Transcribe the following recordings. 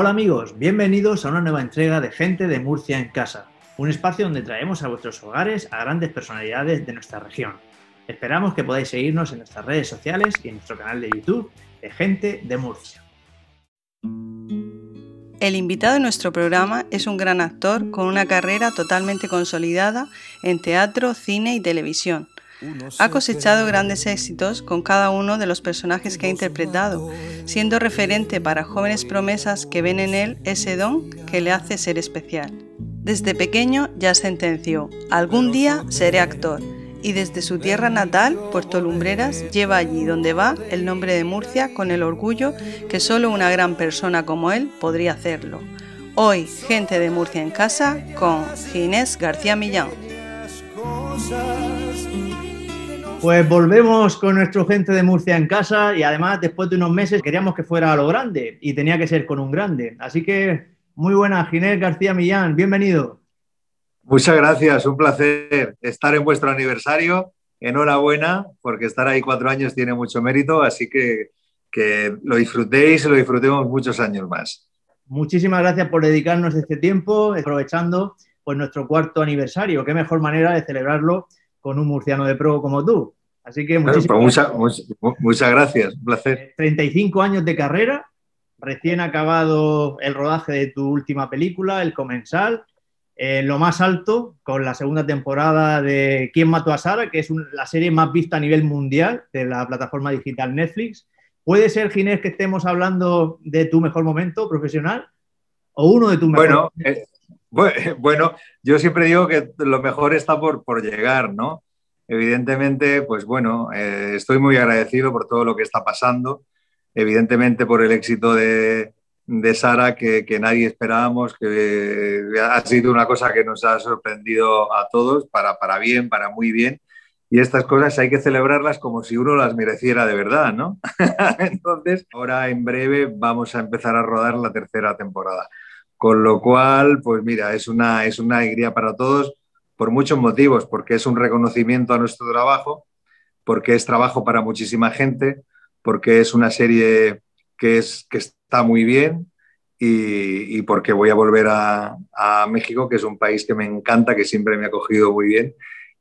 Hola amigos, bienvenidos a una nueva entrega de Gente de Murcia en Casa, un espacio donde traemos a vuestros hogares a grandes personalidades de nuestra región. Esperamos que podáis seguirnos en nuestras redes sociales y en nuestro canal de YouTube de Gente de Murcia. El invitado de nuestro programa es un gran actor con una carrera totalmente consolidada en teatro, cine y televisión ha cosechado grandes éxitos con cada uno de los personajes que ha interpretado, siendo referente para jóvenes promesas que ven en él ese don que le hace ser especial. Desde pequeño ya sentenció, algún día seré actor, y desde su tierra natal, Puerto Lumbreras, lleva allí donde va el nombre de Murcia con el orgullo que solo una gran persona como él podría hacerlo. Hoy, gente de Murcia en casa con Ginés García Millán. Pues volvemos con nuestro gente de Murcia en casa y además después de unos meses queríamos que fuera a lo grande y tenía que ser con un grande. Así que muy buena, Ginés García Millán, bienvenido. Muchas gracias, un placer estar en vuestro aniversario. Enhorabuena, porque estar ahí cuatro años tiene mucho mérito, así que que lo disfrutéis y lo disfrutemos muchos años más. Muchísimas gracias por dedicarnos este tiempo, aprovechando pues, nuestro cuarto aniversario. Qué mejor manera de celebrarlo con un murciano de pro como tú. Así que pues muchas, muchas gracias, un placer. 35 años de carrera, recién acabado el rodaje de tu última película, El Comensal, en lo más alto, con la segunda temporada de ¿Quién mató a Sara?, que es la serie más vista a nivel mundial de la plataforma digital Netflix. ¿Puede ser, Ginés, que estemos hablando de tu mejor momento profesional? ¿O uno de tus mejores? Bueno, eh, Bueno, yo siempre digo que lo mejor está por, por llegar, ¿no? Evidentemente, pues bueno, eh, estoy muy agradecido por todo lo que está pasando, evidentemente por el éxito de, de Sara que, que, nadie esperábamos, que ha sido una cosa que nos ha sorprendido a todos, para, para bien, para muy bien, y estas cosas hay que celebrarlas como si uno las mereciera de verdad, ¿no? Entonces, ahora en breve vamos a empezar a rodar la tercera temporada. Con lo cual, pues mira, es una, es una alegría para todos por muchos motivos, porque es un reconocimiento a nuestro trabajo, porque es trabajo para muchísima gente, porque es una serie que, es, que está muy bien y, porque voy a volver a, México, que es un país que me encanta, que siempre me ha acogido muy bien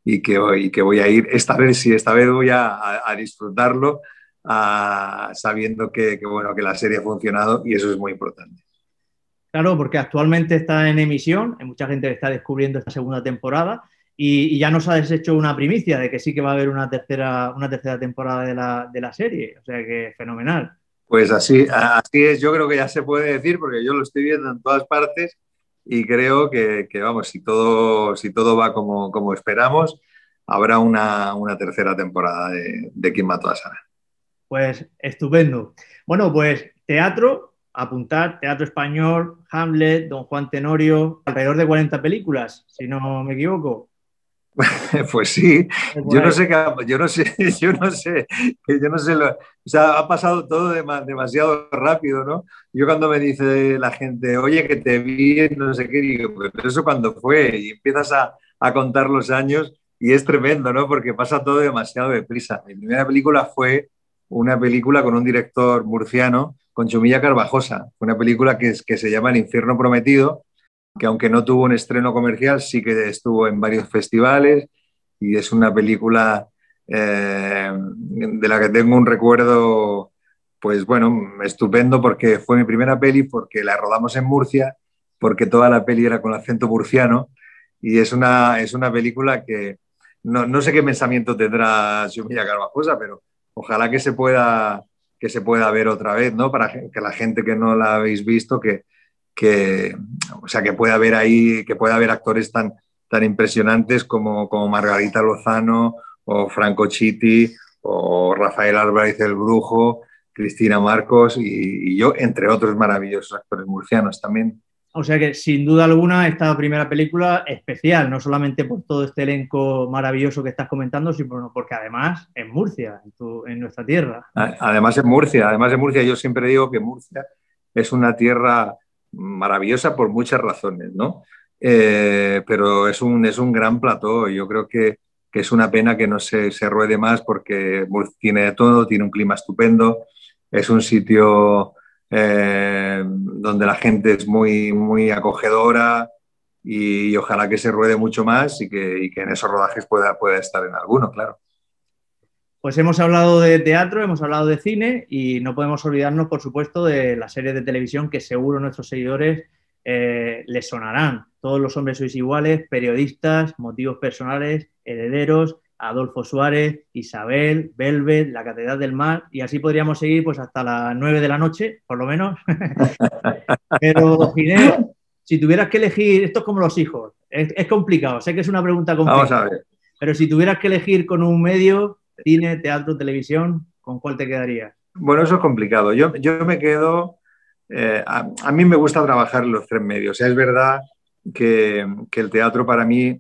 y que, que voy a ir esta vez, sí, esta vez voy a, disfrutarlo sabiendo que, bueno, que la serie ha funcionado y eso es muy importante. Claro, porque actualmente está en emisión, mucha gente está descubriendo esta segunda temporada y, ya nos ha deshecho una primicia de que sí que va a haber una tercera, una tercera temporada de la, de la serie, o sea que fenomenal. Pues así, así es, yo creo que ya se puede decir porque yo lo estoy viendo en todas partes y creo que, que vamos, si todo, si todo va como, como esperamos, habrá una, una tercera temporada de, de Quién mató a Sara. Pues estupendo. Bueno, pues teatro, apuntar Teatro Español, Hamlet, Don Juan Tenorio, alrededor de 40 películas, si no me equivoco. Pues sí, yo no sé, yo no sé, yo no sé, yo no sé, o sea, ha pasado todo demasiado rápido, ¿no? Yo cuando me dice la gente, oye, que te vi, no sé qué, digo, pues eso cuando fue, y empiezas a, a contar los años y es tremendo, ¿no? Porque pasa todo demasiado deprisa. Mi primera película fue una película con un director murciano con Chumilla Carvajosa. Una película que, que se llama El infierno prometido, que aunque no tuvo un estreno comercial, sí que estuvo en varios festivales y es una película eh, de la que tengo un recuerdo, pues bueno, estupendo porque fue mi primera peli, porque la rodamos en Murcia, porque toda la peli era con acento murciano y es una, es una película que no, no sé qué pensamiento tendrá Chumilla Carvajosa, pero ojalá que se pueda que se pueda ver otra vez, ¿no? Para que la gente que no la habéis visto, que, que o sea, que pueda ver ahí, que pueda ver actores tan, tan impresionantes como, como Margarita Lozano o Franco Chitti o Rafael Álvarez el Brujo, Cristina Marcos y yo, entre otros maravillosos actores murcianos también. O sea que sin duda alguna esta primera película especial, no solamente por todo este elenco maravilloso que estás comentando, sino porque además en Murcia, en, nuestra tierra. Además en Murcia, además en Murcia, yo siempre digo que Murcia es una tierra maravillosa por muchas razones, ¿no? Eh, pero es un, es un gran plató. Yo creo que, que es una pena que no se, se ruede más porque Murcia tiene todo, tiene un clima estupendo, es un sitio eh, donde la gente es muy, muy acogedora y, ojalá que se ruede mucho más y que, en esos rodajes pueda, pueda estar en alguno, claro. Pues hemos hablado de teatro, hemos hablado de cine y no podemos olvidarnos, por supuesto, de las series de televisión que seguro nuestros seguidores eh, les sonarán. Todos los hombres sois iguales, periodistas, motivos personales, herederos, Adolfo Suárez, Isabel, Velvet, la Catedral del Mar, y así podríamos seguir pues hasta las 9 de la noche, por lo menos. Pero, Ginés, si tuvieras que elegir, esto es como los hijos, es, complicado, sé que es una pregunta complicada. Vamos a ver. Pero si tuvieras que elegir con un medio, cine, teatro, televisión, ¿con cuál te quedarías? Bueno, eso es complicado. Yo, yo me quedo, eh, a, mí me gusta trabajar en los tres medios. O sea, es verdad que, que el teatro para mí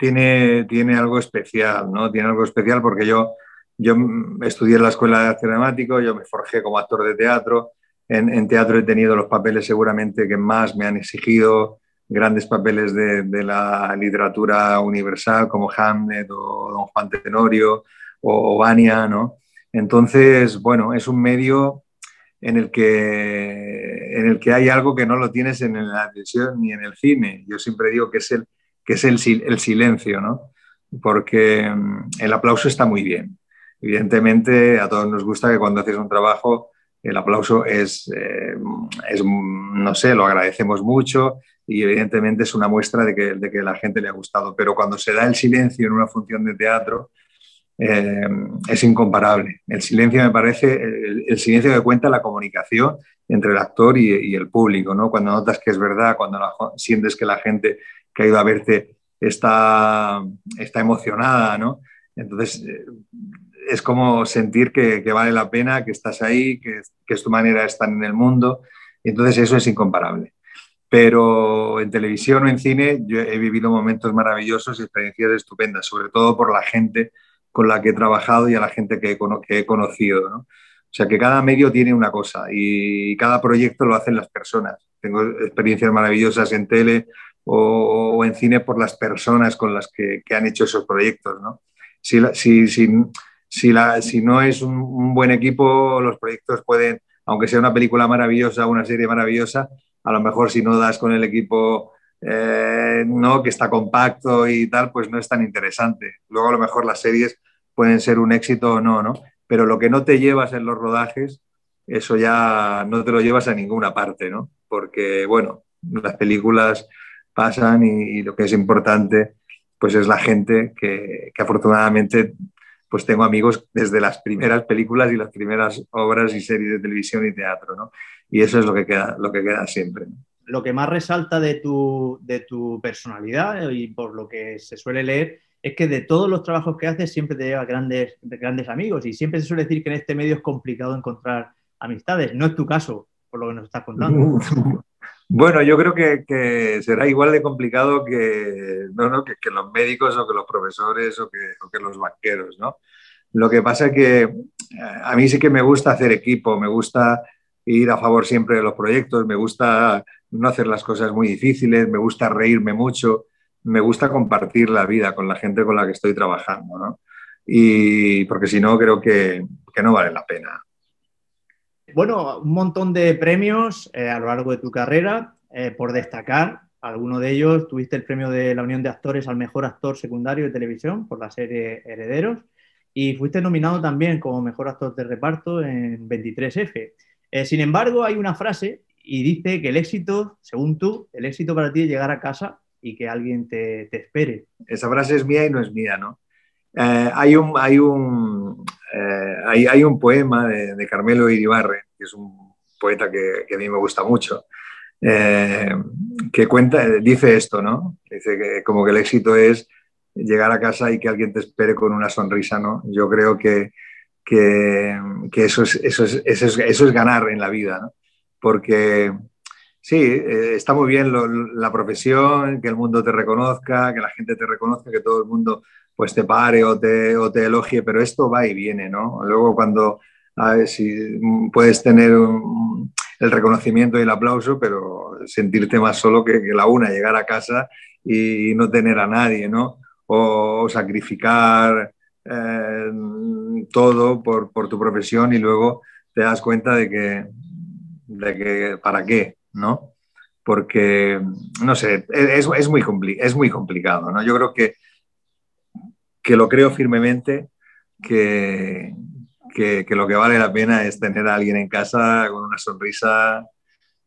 tiene, tiene algo especial, ¿no? Tiene algo especial porque yo, yo estudié en la escuela de arte dramático, yo me forjé como actor de teatro. En, en, teatro he tenido los papeles seguramente que más me han exigido, grandes papeles de, de la literatura universal como Hamlet o Don Juan Tenorio o, Vania, ¿no? Entonces, bueno, es un medio en el, que, en el que hay algo que no lo tienes en la televisión ni en el cine. Yo siempre digo que es el, que es el, silencio, ¿no? Porque mm, el aplauso está muy bien. Evidentemente, a todos nos gusta que cuando haces un trabajo, el aplauso es, eh, es no sé, lo agradecemos mucho y evidentemente es una muestra de que, de que la gente le ha gustado. Pero cuando se da el silencio en una función de teatro, eh, es incomparable. El silencio me parece, el, silencio que cuenta la comunicación entre el actor y, y, el público, ¿no? Cuando notas que es verdad, cuando sientes que la gente que ha ido a verte está, está emocionada, ¿no? Entonces, eh, es como sentir que, vale la pena, que estás ahí, que, es tu manera de estar en el mundo. Entonces eso es incomparable. Pero en televisión o en cine yo he vivido momentos maravillosos y experiencias estupendas, sobre todo por la gente con la que he trabajado y a la gente que he, que he conocido. ¿no? O sea que cada medio tiene una cosa y cada proyecto lo hacen las personas. Tengo experiencias maravillosas en tele, o, en cine por las personas con las que, han hecho esos proyectos. ¿no? Si, si, si, la, si, no es un, buen equipo, los proyectos pueden, aunque sea una película maravillosa, una serie maravillosa, a lo mejor si no das con el equipo eh, no, que está compacto y tal, pues no es tan interesante. Luego a lo mejor las series pueden ser un éxito o no, ¿no? Pero lo que no te llevas en los rodajes, eso ya no te lo llevas a ninguna parte, ¿no? Porque, bueno, las películas pasan y, lo que es importante pues es la gente que, afortunadamente pues tengo amigos desde las primeras películas y las primeras obras y series de televisión y teatro, ¿no? Y eso es lo que queda, lo que queda siempre. Lo que más resalta de tu, de tu personalidad y por lo que se suele leer es que de todos los trabajos que haces siempre te llevas grandes, grandes amigos y siempre se suele decir que en este medio es complicado encontrar amistades. No es tu caso, por lo que nos estás contando. Bueno, yo creo que, será igual de complicado que, no, que, los médicos o que los profesores o que, los banqueros, ¿no? Lo que pasa es que eh, a mí sí que me gusta hacer equipo, me gusta ir a favor siempre de los proyectos, me gusta no hacer las cosas muy difíciles, me gusta reírme mucho, me gusta compartir la vida con la gente con la que estoy trabajando, ¿no? Y porque si no, creo que no vale la pena. Bueno, un montón de premios eh, a lo largo de tu carrera, eh, por destacar. Alguno de ellos, tuviste el premio de la Unión de Actores al Mejor Actor Secundario de Televisión por la serie Herederos y fuiste nominado también como Mejor Actor de Reparto en 23F. Eh, sin embargo, hay una frase y dice que el éxito, según tú, el éxito para ti es llegar a casa y que alguien te, te espere. Esa frase es mía y no es mía, ¿no? Eh, hay, un, hay, un, eh, hay, un poema de, Carmelo Iribarre, que es un poeta que, a mí me gusta mucho, eh, que cuenta, dice esto, ¿no? Dice que como que el éxito es llegar a casa y que alguien te espere con una sonrisa, ¿no? Yo creo que, que, eso, es, ganar en la vida, ¿no? Porque sí, está muy bien la profesión, que el mundo te reconozca, que la gente te reconozca, que todo el mundo pues te pare o te, o te elogie, pero esto va y viene, ¿no? Luego cuando, a ver, si puedes tener el reconocimiento y el aplauso, pero sentirte más solo que, la una, llegar a casa y no tener a nadie, ¿no? O, sacrificar eh, todo por, por, tu profesión y luego te das cuenta de que, de que, ¿para qué? ¿No? Porque, no sé, es, es muy, es muy complicado, ¿no? Yo creo que, que lo creo firmemente que, que, lo que vale la pena es tener a alguien en casa con una sonrisa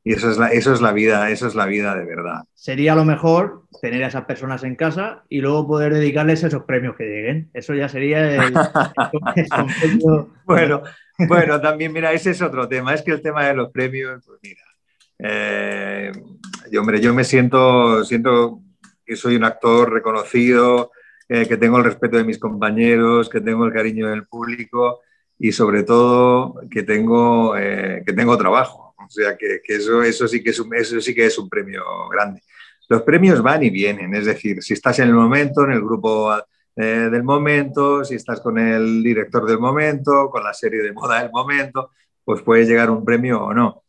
y eso es la, eso es la vida, eso es la vida de verdad. Sería lo mejor tener a esas personas en casa y luego poder dedicarles esos premios que lleguen. Eso ya sería el, bueno, bueno, también mira, ese es otro tema. Es que el tema de los premios, pues mira, eh, yo, hombre, yo me siento, siento que soy un actor reconocido, eh, que tengo el respeto de mis compañeros, que tengo el cariño del público y sobre todo que tengo, eh, que tengo trabajo. O sea, que, eso, eso, sí que es un, eso sí que es un premio grande. Los premios van y vienen, es decir, si estás en el momento, en el grupo eh, del momento, si estás con el director del momento, con la serie de moda del momento, pues puede llegar un premio o no.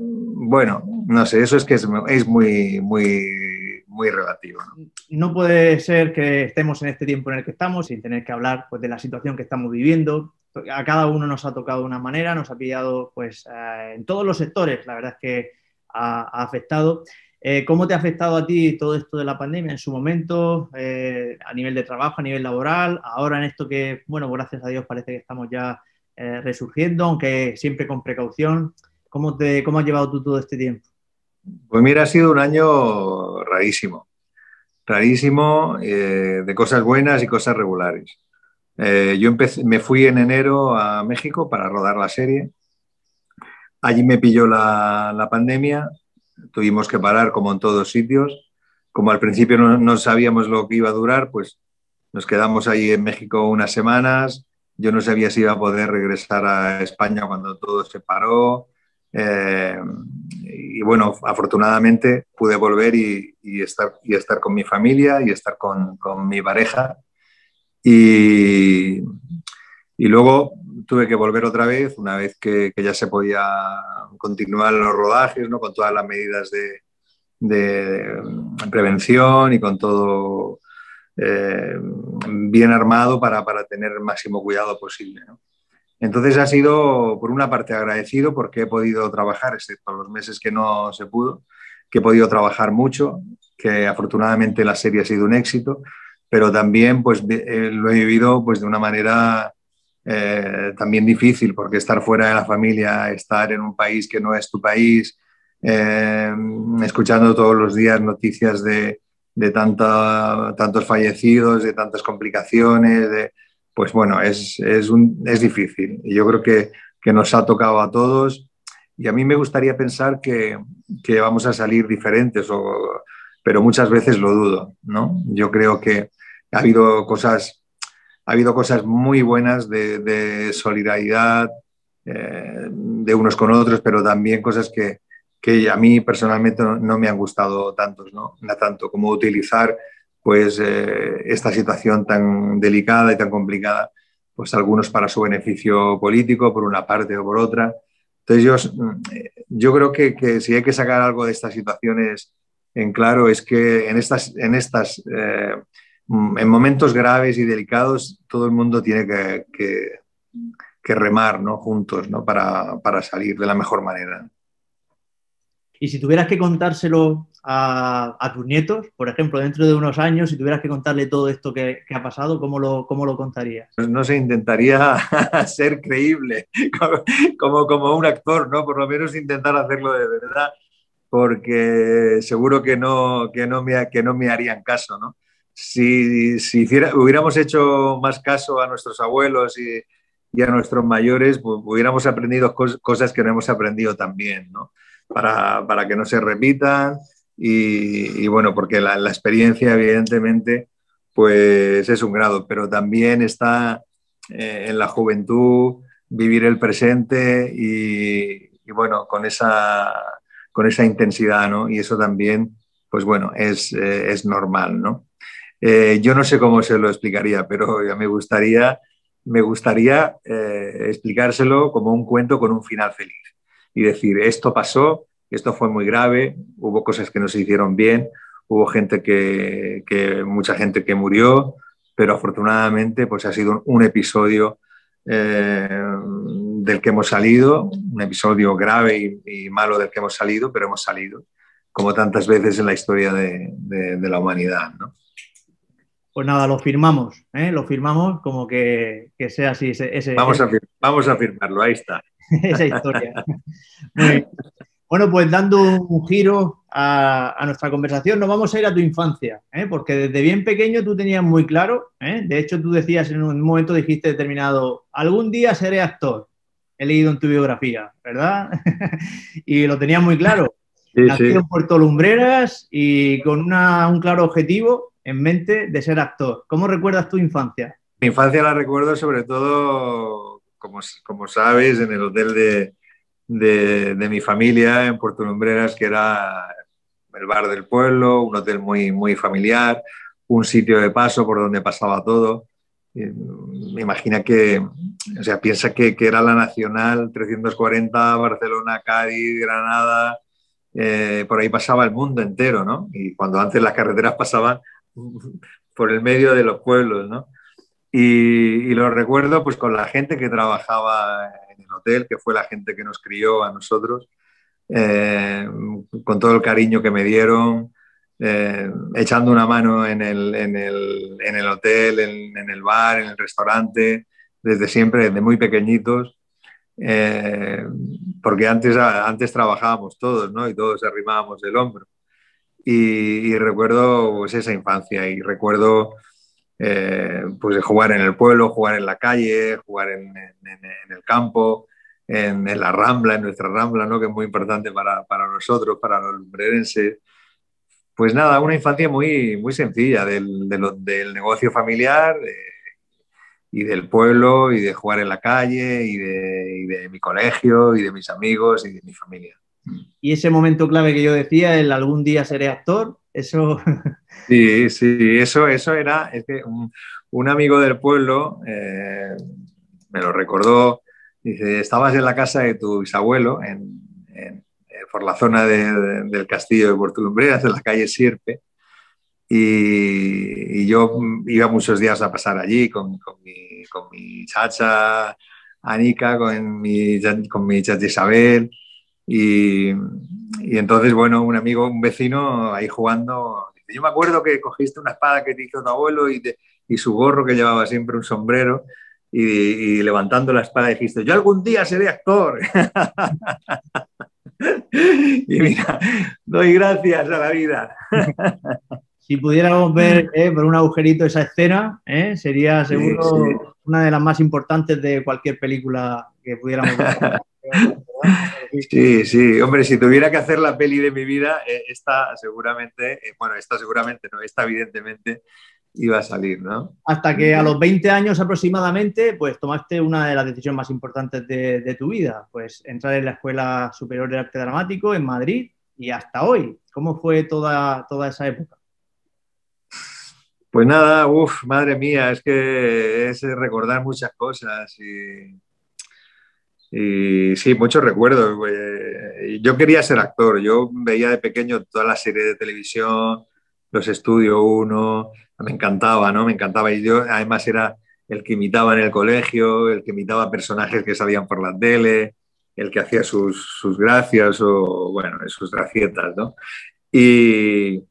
Bueno, no sé, eso es que es, es muy, muy, muy relativo. ¿no? ¿no? puede ser que estemos en este tiempo en el que estamos sin tener que hablar pues, de la situación que estamos viviendo. A cada uno nos ha tocado de una manera, nos ha pillado pues, eh, en todos los sectores, la verdad es que ha, afectado. Eh, ¿Cómo te ha afectado a ti todo esto de la pandemia en su momento, eh, a nivel de trabajo, a nivel laboral? Ahora en esto que, bueno, gracias a Dios parece que estamos ya resurgiendo, aunque siempre con precaución. ¿Cómo, te, ¿Cómo has llevado tú todo este tiempo? Pues mira, ha sido un año rarísimo, rarísimo eh, de cosas buenas y cosas regulares. Eh, yo me fui en enero a México para rodar la serie. Allí me pilló la, pandemia, tuvimos que parar como en todos sitios. Como al principio no, no, sabíamos lo que iba a durar, pues nos quedamos ahí en México unas semanas. Yo no sabía si iba a poder regresar a España cuando todo se paró. Eh, y bueno, afortunadamente pude volver y, estar, y estar con mi familia y estar con, mi pareja. Y, y, luego tuve que volver otra vez, una vez que, ya se podía continuar los rodajes, ¿no? con todas las medidas de, prevención y con todo eh, bien armado para, para, tener el máximo cuidado posible. Entonces ha sido, por una parte, agradecido porque he podido trabajar, excepto los meses que no se pudo, que he podido trabajar mucho, que afortunadamente la serie ha sido un éxito, pero también pues, eh, lo he vivido pues, de una manera eh, también difícil, porque estar fuera de la familia, estar en un país que no es tu país, eh, escuchando todos los días noticias de, de tantos fallecidos, de tantas complicaciones, de, pues bueno, es, es, es difícil. Y yo creo que, que, nos ha tocado a todos. Y a mí me gustaría pensar que, que vamos a salir diferentes, o, pero muchas veces lo dudo. ¿no? Yo creo que ha habido cosas, ha habido cosas muy buenas de, solidaridad eh, de unos con otros, pero también cosas que, que a mí personalmente no, no, me han gustado tantos, ¿no? tanto como utilizar pues eh, esta situación tan delicada y tan complicada, pues algunos para su beneficio político, por una parte o por otra. Entonces yo, mm, yo creo que, que si hay que sacar algo de estas situaciones en claro es que en estas, en estas eh, mm, en momentos graves y delicados, todo el mundo tiene que, que, que remar ¿no? juntos ¿no? Para, para, salir de la mejor manera. Y si tuvieras que contárselo a, tus nietos, por ejemplo, dentro de unos años, si tuvieras que contarle todo esto que, ha pasado, ¿cómo lo, cómo lo contarías? No sé, intentaría ser creíble como, como, un actor, ¿no? Por lo menos intentar hacerlo de verdad, porque seguro que no, que no, me, que no me harían caso, ¿no? Si, si hiciera, hubiéramos hecho más caso a nuestros abuelos y, y a nuestros mayores, pues hubiéramos aprendido cosas que no hemos aprendido también, ¿no? Para, para que no se repitan y, bueno, porque la, experiencia evidentemente pues es un grado, pero también está eh, en la juventud vivir el presente y, bueno, con esa, con esa intensidad, ¿no? Y eso también, pues bueno, es, eh, es normal, ¿no? Eh, yo no sé cómo se lo explicaría, pero ya me gustaría, me gustaría explicárselo como un cuento con un final feliz y decir, esto pasó, esto fue muy grave, hubo cosas que no se hicieron bien, hubo gente que, que mucha gente que murió, pero afortunadamente pues ha sido un, episodio eh, del que hemos salido, un episodio grave y, malo del que hemos salido, pero hemos salido, como tantas veces en la historia de, la humanidad. ¿no? Pues nada, lo firmamos, ¿eh? lo firmamos como que, sea así. Ese, vamos, A vamos a firmarlo, ahí está. esa historia. Bueno, pues dando un giro a, nuestra conversación, nos vamos a ir a tu infancia, ¿eh? porque desde bien pequeño tú tenías muy claro, ¿eh? de hecho tú decías en un momento, dijiste determinado, algún día seré actor, he leído en tu biografía, ¿verdad? y lo tenías muy claro. Sí, en Puerto Lumbreras y con un claro objetivo en mente de ser actor. ¿Cómo recuerdas tu infancia? Mi infancia la recuerdo sobre todo, como, como sabes, en el hotel de, de, mi familia en Puerto Lumbreras, que era el bar del pueblo, un hotel muy, muy familiar, un sitio de paso por donde pasaba todo. Me imagina que, o sea, piensa que, que era la Nacional 340, Barcelona, Cádiz, Granada, eh, por ahí pasaba el mundo entero, ¿no? Y cuando antes las carreteras pasaban por el medio de los pueblos, ¿no? Y, y, lo recuerdo pues con la gente que trabajaba que fue la gente que nos crió a nosotros, eh, con todo el cariño que me dieron, eh, echando una mano en el, en el, en el hotel, en, en, el bar, en el restaurante, desde siempre, desde muy pequeñitos. Eh, porque antes, antes trabajábamos todos, ¿no? Y todos arrimábamos el hombro. Y, y recuerdo pues, esa infancia y recuerdo eh, pues jugar en el pueblo, jugar en la calle, jugar en, el campo, en, la rambla, en nuestra rambla, ¿no? que es muy importante para, nosotros, para los lumbrerenses. Pues nada, una infancia muy, muy sencilla del, del negocio familiar y del pueblo y de jugar en la calle y de, y de mi colegio y de mis amigos y de mi familia. Y ese momento clave que yo decía, el algún día seré actor, eso Sí, sí, eso, eso era, es que un, amigo del pueblo eh, me lo recordó, dice, estabas en la casa de tu bisabuelo, en, eh, por la zona del castillo de Puerto Lumbreras, en la calle Sierpe, y, yo iba muchos días a pasar allí con, mi, con mi, chacha Anika, con mi, con mi chacha Isabel, y, y entonces, bueno, un amigo, un vecino ahí jugando yo me acuerdo que cogiste una espada que te hizo tu abuelo y, y su gorro que llevaba siempre un sombrero y, levantando la espada dijiste, yo algún día seré actor. y mira, doy gracias a la vida. si pudiéramos ver eh, por un agujerito esa escena, eh, sería seguro una de las más importantes de cualquier película que pudiéramos ver. Sí, sí, hombre, si tuviera que hacer la peli de mi vida, eh, esta seguramente, eh, bueno, esta seguramente no, esta evidentemente iba a salir, ¿no? Hasta que a los 20 años aproximadamente, pues tomaste una de las decisiones más importantes de, tu vida, pues entrar en la Escuela Superior de Arte Dramático en Madrid y hasta hoy. ¿Cómo fue toda, toda esa época? Pues nada, uff, madre mía, es que es recordar muchas cosas y y sí, muchos recuerdos. Yo quería ser actor. Yo veía de pequeño toda la serie de televisión, los Estudio 1, me encantaba, ¿no? Me encantaba. Y yo además era el que imitaba en el colegio, el que imitaba personajes que salían por la tele, el que hacía sus, sus gracias o, bueno, sus gracietas, ¿no? Y,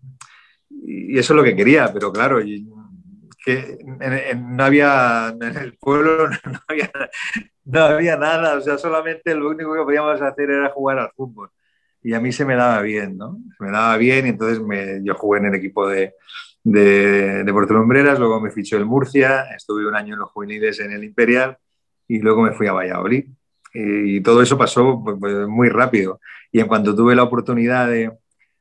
y, eso es lo que quería, pero claro, que no había, en el pueblo no había, no había nada, o sea, solamente lo único que podíamos hacer era jugar al fútbol. Y a mí se me daba bien, ¿no? Se me daba bien y entonces me, yo jugué en el equipo de, de, de Puerto Lumbreras, luego me fichó el Murcia, estuve un año en los juveniles en el Imperial y luego me fui a Valladolid. Y, todo eso pasó pues, pues, muy rápido. Y en cuanto tuve la oportunidad de,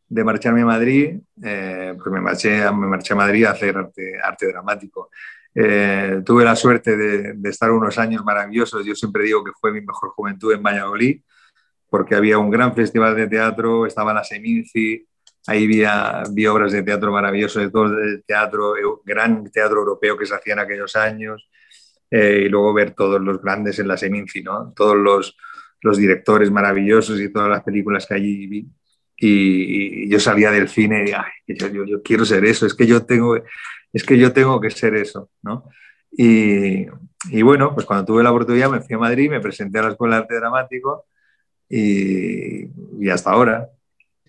de marcharme a Madrid, eh, pues me marché, me marché a Madrid a hacer arte, arte dramático. Eh, tuve la suerte de, estar unos años maravillosos. Yo siempre digo que fue mi mejor juventud en Valladolid, porque había un gran festival de teatro, estaba la Seminci, ahí vi, obras de teatro maravillosas, de todo el teatro, gran teatro europeo que se hacía en aquellos años, eh, y luego ver todos los grandes en la Seminci, ¿no? todos los, los directores maravillosos y todas las películas que allí vi. Y, yo salía del cine y yo, yo, yo, quiero ser eso, es que yo tengo, es que yo tengo que ser eso, ¿no? Y, y, bueno, pues cuando tuve la oportunidad me fui a Madrid, me presenté a la Escuela de Arte Dramático y, hasta ahora.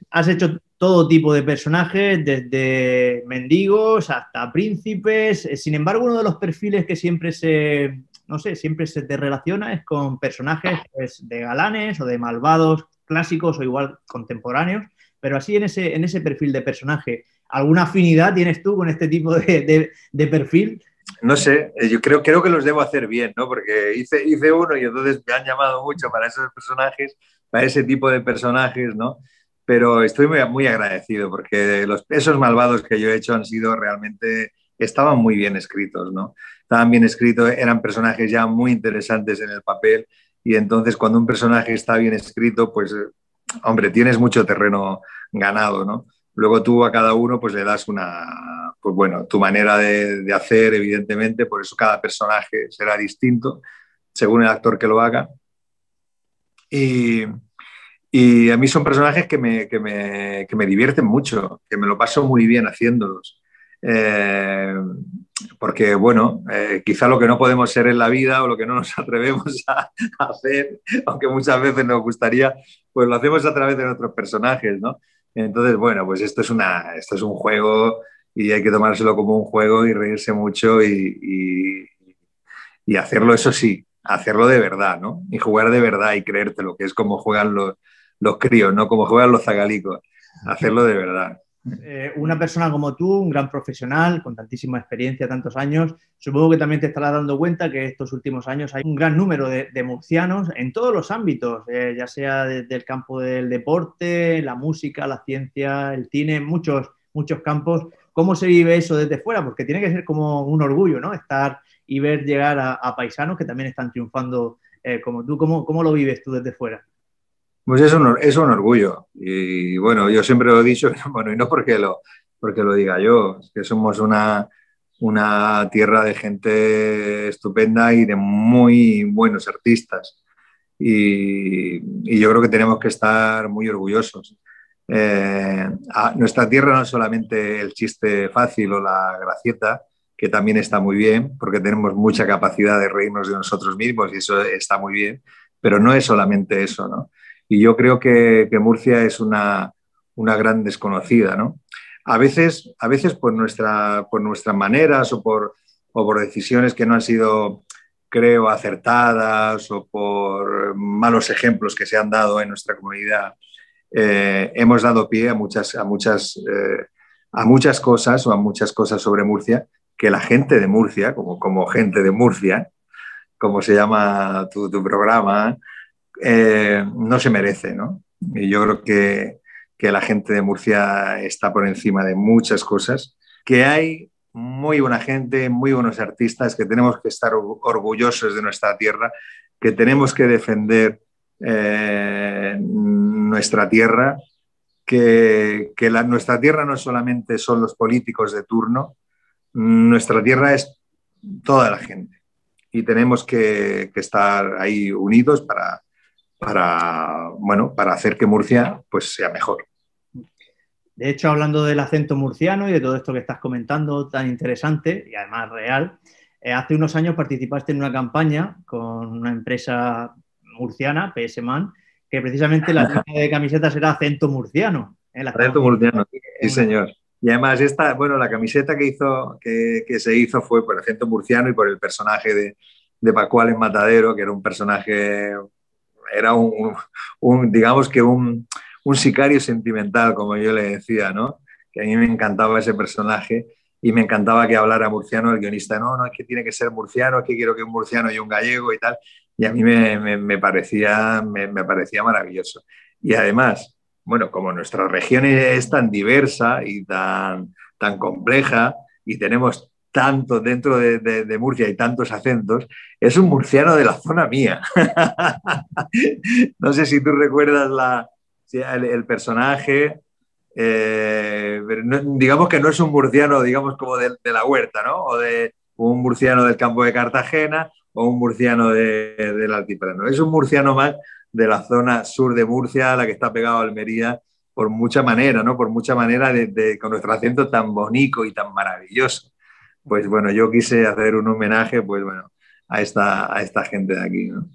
Has hecho todo tipo de personajes, desde mendigos hasta príncipes. Sin embargo, uno de los perfiles que siempre se, no sé, siempre se te relaciona es con personajes pues, de galanes o de malvados clásicos o igual contemporáneos, pero así en ese, en ese perfil de personaje, ¿alguna afinidad tienes tú con este tipo de, de, perfil? No sé, eh, yo creo, creo que los debo hacer bien, ¿no? Porque hice, hice uno y entonces me han llamado mucho para esos personajes, para ese tipo de personajes, ¿no? Pero estoy muy, muy agradecido porque los, esos malvados que yo he hecho han sido realmente, estaban muy bien escritos, ¿no? Estaban bien escritos, eran personajes ya muy interesantes en el papel y entonces cuando un personaje está bien escrito, pues, eh, hombre, tienes mucho terreno ganado, ¿no? Luego tú a cada uno pues le das una, pues bueno, tu manera de, hacer, evidentemente, por eso cada personaje será distinto según el actor que lo haga. Y, y a mí son personajes que me, que, me, que me, divierten mucho, que me lo paso muy bien haciéndolos. Eh, porque, bueno, eh, quizá lo que no podemos ser en la vida o lo que no nos atrevemos a, hacer, aunque muchas veces nos gustaría, pues lo hacemos a través de nuestros personajes, ¿no? Entonces, bueno, pues esto es, una, esto es un juego y hay que tomárselo como un juego y reírse mucho y, y, hacerlo, eso sí, hacerlo de verdad, ¿no? Y jugar de verdad y creértelo, que es como juegan los, los críos, ¿no? Como juegan los zagalicos, hacerlo de verdad. Eh, una persona como tú, un gran profesional, con tantísima experiencia, tantos años, supongo que también te estarás dando cuenta que estos últimos años hay un gran número de, murcianos en todos los ámbitos, eh, ya sea desde el campo del deporte, la música, la ciencia, el cine, muchos, muchos campos. ¿Cómo se vive eso desde fuera? Porque tiene que ser como un orgullo, ¿no? Estar y ver llegar a, paisanos que también están triunfando eh, como tú. ¿Cómo, ¿Cómo lo vives tú desde fuera? Pues es un, es un orgullo. Y bueno, yo siempre lo he dicho, bueno, y no porque lo, porque lo diga yo, es que somos una, una tierra de gente estupenda y de muy buenos artistas. Y, yo creo que tenemos que estar muy orgullosos. Eh, nuestra tierra no es solamente el chiste fácil o la gracieta, que también está muy bien, porque tenemos mucha capacidad de reírnos de nosotros mismos y eso está muy bien, pero no es solamente eso, ¿no? Y yo creo que, Murcia es una, gran desconocida, ¿no? A veces, a veces por, nuestra, por nuestras maneras o por, por decisiones que no han sido, creo, acertadas o por malos ejemplos que se han dado en nuestra comunidad, eh, hemos dado pie a muchas, a, muchas, eh, a muchas cosas o a muchas cosas sobre Murcia que la gente de Murcia, como, como gente de Murcia, como se llama tu programa, eh, no se merece, ¿no? Y yo creo que, que, la gente de Murcia está por encima de muchas cosas, que hay muy buena gente, muy buenos artistas, que tenemos que estar orgullosos de nuestra tierra, que tenemos que defender eh, nuestra tierra, que, que la, nuestra tierra no solamente son los políticos de turno, nuestra tierra es toda la gente y tenemos que, que estar ahí unidos para, para, bueno, para hacer que Murcia pues, sea mejor. De hecho, hablando del acento murciano y de todo esto que estás comentando tan interesante y además real, eh, hace unos años participaste en una campaña con una empresa murciana, PS Man, que precisamente la línea de camisetas era acento murciano. ¿eh? acento murciano, sí señor. Y además esta, bueno, la camiseta que hizo, que, que, se hizo fue por acento murciano y por el personaje de, de Pacual en Matadero, que era un personaje era un, digamos que un, sicario sentimental, como yo le decía, ¿no? Que a mí me encantaba ese personaje y me encantaba que hablara murciano el guionista. No, no, es que tiene que ser murciano, es que quiero que un murciano y un gallego y tal. Y a mí me, parecía, me, parecía maravilloso. Y además, bueno, como nuestra región es tan diversa y tan, tan compleja y tenemos tanto dentro de, Murcia y tantos acentos, es un murciano de la zona mía. no sé si tú recuerdas la, el, personaje, eh, digamos que no es un murciano, digamos, como de, la huerta, ¿no? O de un murciano del campo de Cartagena o un murciano del altiplano. Es un murciano más de la zona sur de Murcia, la que está pegado a Almería, por mucha manera, ¿no? Por mucha manera con nuestro acento tan bonito y tan maravilloso. Pues bueno, yo quise hacer un homenaje, pues bueno, a esta, a esta gente de aquí, ¿no?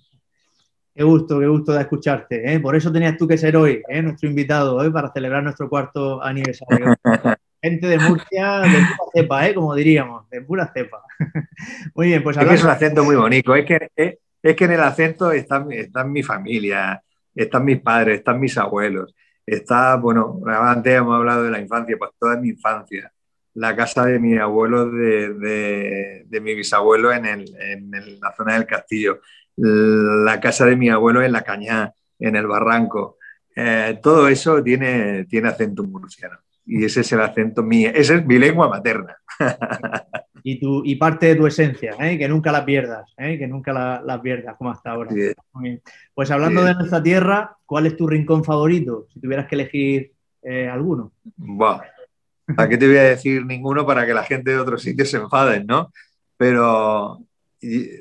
Qué gusto, qué gusto de escucharte. ¿eh? Por eso tenías tú que ser hoy, ¿eh? nuestro invitado, hoy para celebrar nuestro cuarto aniversario. Gente de Murcia, de pura cepa, ¿eh? como diríamos, de pura cepa. muy bien, pues Es que es un acento muy bonito, es que, es, que en el acento está, está mi familia, están mis padres, están mis abuelos, está, bueno, antes hemos hablado de la infancia, pues toda mi infancia. La casa de mi abuelo, de, de, mi bisabuelo en, el, en, la zona del castillo. La casa de mi abuelo en la Cañá, en el Barranco. Eh, todo eso tiene, tiene acento murciano. Y ese es el acento mío, esa es mi lengua materna. y, tu, y parte de tu esencia, ¿eh? que nunca la pierdas, ¿eh? que nunca la, pierdas como hasta ahora. Pues hablando de nuestra tierra, ¿cuál es tu rincón favorito? Si tuvieras que elegir eh, alguno. Buah. ¿A qué te voy a decir ninguno para que la gente de otros sitios se enfaden, no? Pero,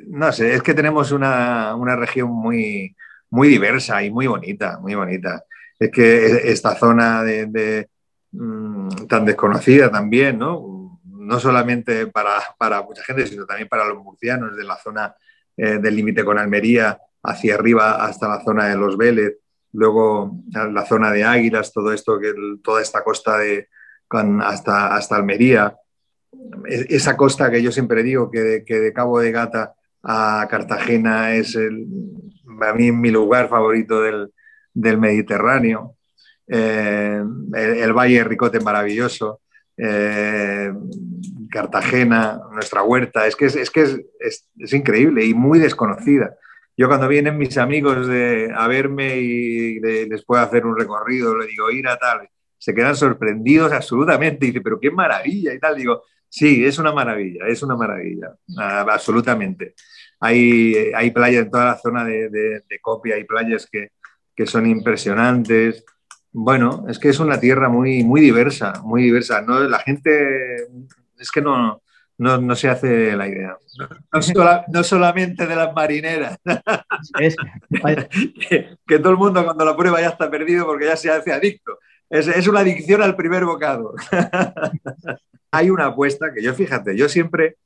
no sé, es que tenemos una, región muy, muy diversa y muy bonita, muy bonita. Es que esta zona de, mm, tan desconocida también, ¿no? no solamente para, para, mucha gente, sino también para los murcianos de la zona eh, del límite con Almería hacia arriba hasta la zona de los Vélez, luego la zona de Águilas, todo esto, que toda esta costa de, hasta, hasta Almería, esa costa que yo siempre digo que de, que de Cabo de Gata a Cartagena es el, a mí mi lugar favorito del, del Mediterráneo, eh, el, Valle Ricote maravilloso, eh, Cartagena, nuestra huerta, es que, es, que es, increíble y muy desconocida. Yo cuando vienen mis amigos a verme y les puedo hacer un recorrido, le digo, ir a tal, se quedan sorprendidos absolutamente y dice, pero qué maravilla y tal. Digo, sí, es una maravilla, es una maravilla, absolutamente. Hay, hay playas en toda la zona de, de Copia, hay playas que, que son impresionantes. Bueno, es que es una tierra muy, muy diversa, muy diversa. ¿no? La gente es que no, no, se hace la idea. No, solamente de las marineras. que, todo el mundo cuando la prueba ya está perdido porque ya se hace adicto. Es, una adicción al primer bocado. Hay una apuesta que yo, fíjate, yo siempre,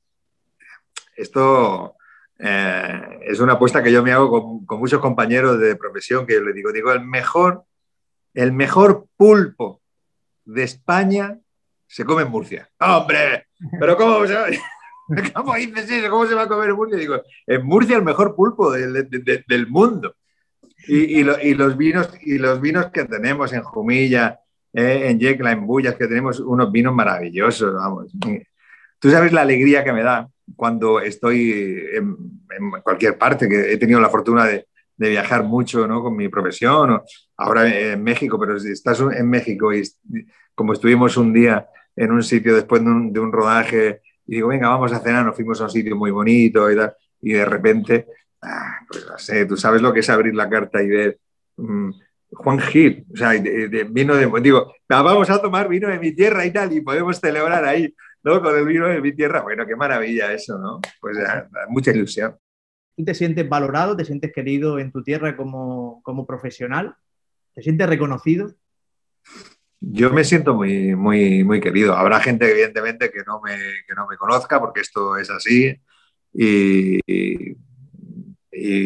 esto eh, es una apuesta que yo me hago con, muchos compañeros de profesión, que yo les digo, digo, el mejor el mejor pulpo de España se come en Murcia. ¡Hombre! ¿Pero cómo se? ¿Cómo dices eso? ¿Cómo se va a comer en Murcia? Digo, en Murcia el mejor pulpo del mundo. Y, los vinos, y los vinos que tenemos en Jumilla, eh, en Yecla, en Bullas, que tenemos unos vinos maravillosos, vamos. Tú sabes la alegría que me da cuando estoy en cualquier parte, que he tenido la fortuna de, viajar mucho ¿no? con mi profesión, ahora en México, pero si estás en México y como estuvimos un día en un sitio después de un, rodaje y digo, venga, vamos a cenar, nos fuimos a un sitio muy bonito y de repente, ah, pues no sé, tú sabes lo que es abrir la carta y ver mm, Juan Gil, o sea, vino de, digo, vamos a tomar vino de mi tierra y tal, y podemos celebrar ahí, ¿no? Con el vino de mi tierra, bueno, qué maravilla eso, ¿no? Pues mucha ilusión. ¿Tú te sientes valorado, te sientes querido en tu tierra como, profesional? ¿Te sientes reconocido? Yo me siento muy, muy, muy querido. Habrá gente, evidentemente, que no me, no me conozca porque esto es así. Y, y,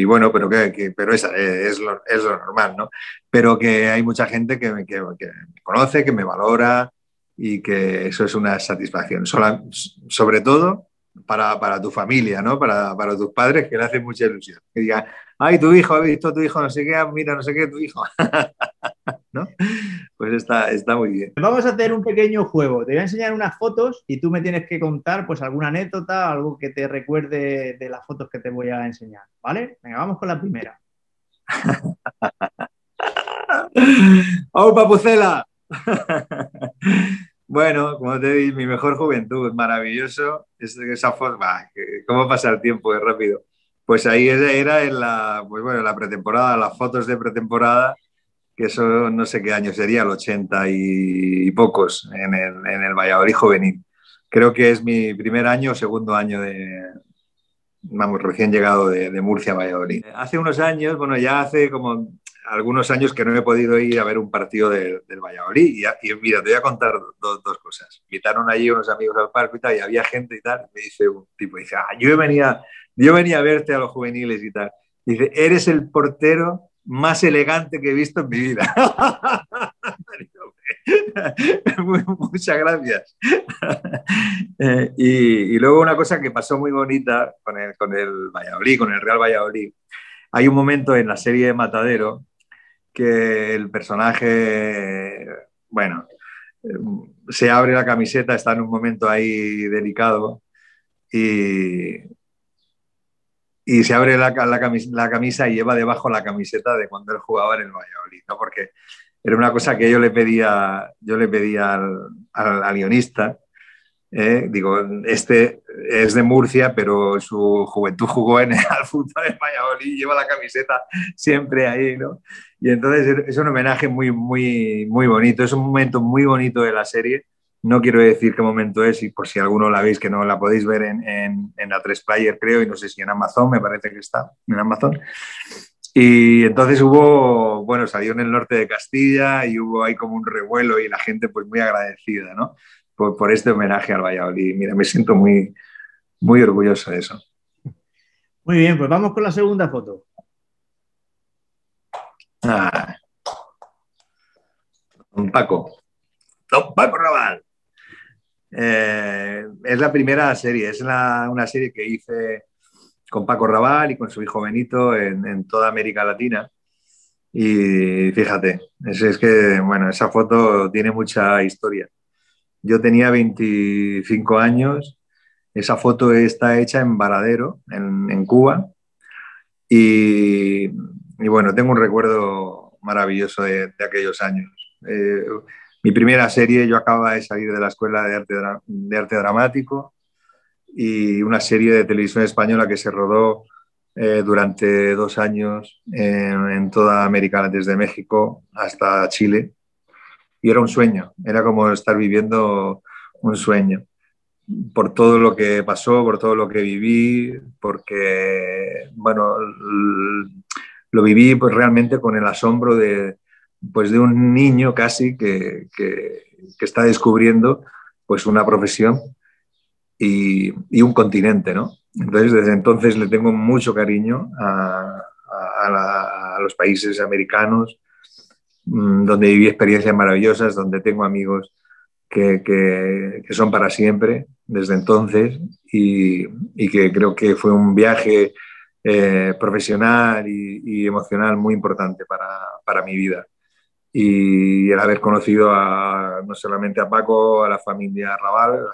bueno, pero, que, pero es, es, lo, es, lo, normal, ¿no? Pero que hay mucha gente que me, que, me conoce, que me valora y que eso es una satisfacción. sobre todo para, tu familia, ¿no? Para, tus padres, que le hace mucha ilusión. Que digan, ay, tu hijo, ha visto tu hijo, no sé qué, mira, no sé qué, tu hijo. ¿No? Pues está, está muy bien. Vamos a hacer un pequeño juego. Te voy a enseñar unas fotos y tú me tienes que contar pues alguna anécdota, algo que te recuerde de las fotos que te voy a enseñar, ¿vale? Venga, vamos con la primera. ¡Oh, papucela! Bueno, como te dije, mi mejor juventud, maravilloso. Es, esa forma, ¿cómo pasa el tiempo? Es rápido. Pues ahí era en la, pues bueno, la pretemporada, las fotos de pretemporada, que eso no sé qué año sería, el 80 y, pocos, en el, en el Valladolid juvenil. Creo que es mi primer año o segundo año de, vamos, recién llegado de, de, Murcia a Valladolid. Hace unos años, bueno, ya hace como algunos años que no he podido ir a ver un partido del Valladolid. Y, mira, te voy a contar dos cosas. Invitaron allí unos amigos al parque y tal, y había gente y tal. Me dice un tipo, dice, ah, yo venía, yo venía a verte a los juveniles y tal. Dice, eres el portero más elegante que he visto en mi vida. Muchas gracias. Eh, y, luego una cosa que pasó muy bonita con el, con el Valladolid, con el Real Valladolid. Hay un momento en la serie de Matadero que el personaje, bueno, eh, se abre la camiseta, está en un momento ahí delicado y, y se abre la, la, camisa, y lleva debajo la camiseta de cuando él jugaba en el Valladolid. Porque era una cosa que yo le pedía, yo le pedía al, al, guionista. ¿eh? digo, este es de Murcia, pero su juventud jugó en el fútbol de Valladolid, lleva la camiseta siempre ahí, ¿no? Y entonces es un homenaje muy, muy, muy bonito, es un momento muy bonito de la serie. No quiero decir qué momento es, y por si alguno la veis, que no la podéis ver en, en, en la 3 Player, creo, y no sé si en Amazon, me parece que está en Amazon. Y entonces hubo, bueno, salió en el norte de Castilla y hubo ahí como un revuelo y la gente pues muy agradecida, ¿no? Por, por este homenaje al Valladolid. Mira, me siento muy, muy orgulloso de eso. Muy bien, pues vamos con la segunda foto. Ah. Don Paco. Don Paco Raval. Eh, es la primera serie, es una serie que hice con Paco Raval y con su hijo Benito en, toda América Latina. Y fíjate, es, que, bueno, esa foto tiene mucha historia. Yo tenía 25 años, esa foto está hecha en Varadero, en, Cuba, y, bueno, tengo un recuerdo maravilloso de, aquellos años. Eh, mi primera serie, yo acababa de salir de la Escuela de Arte, de Arte Dramático, y una serie de televisión española que se rodó eh, durante dos años en, toda América, desde México hasta Chile. Y era un sueño, era como estar viviendo un sueño por todo lo que pasó, por todo lo que viví, porque, bueno, lo viví pues realmente con el asombro de, pues de un niño casi que, que, está descubriendo pues una profesión y, un continente, ¿no? Entonces, desde entonces le tengo mucho cariño a, los países americanos, mm, donde viví experiencias maravillosas, donde tengo amigos que, que, son para siempre desde entonces y, y, que creo que fue un viaje eh, profesional y, emocional muy importante para, para, mi vida. Y el haber conocido a, no solamente a Paco, a la familia Raval,